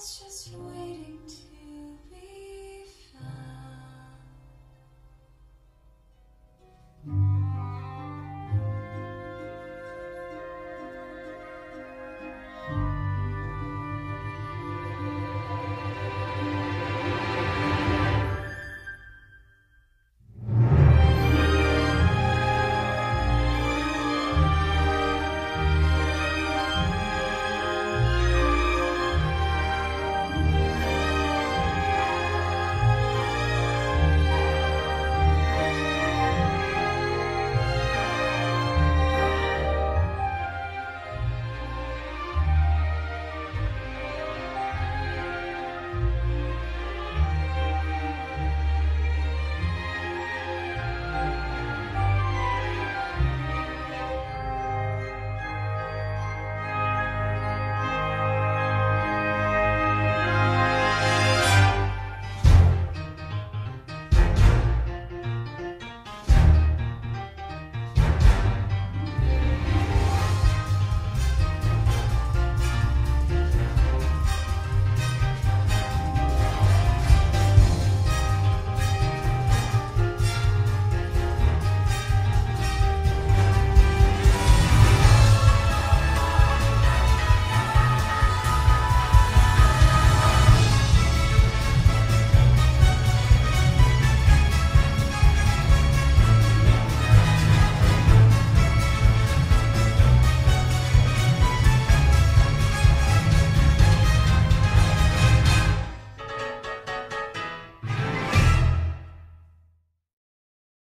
It's just you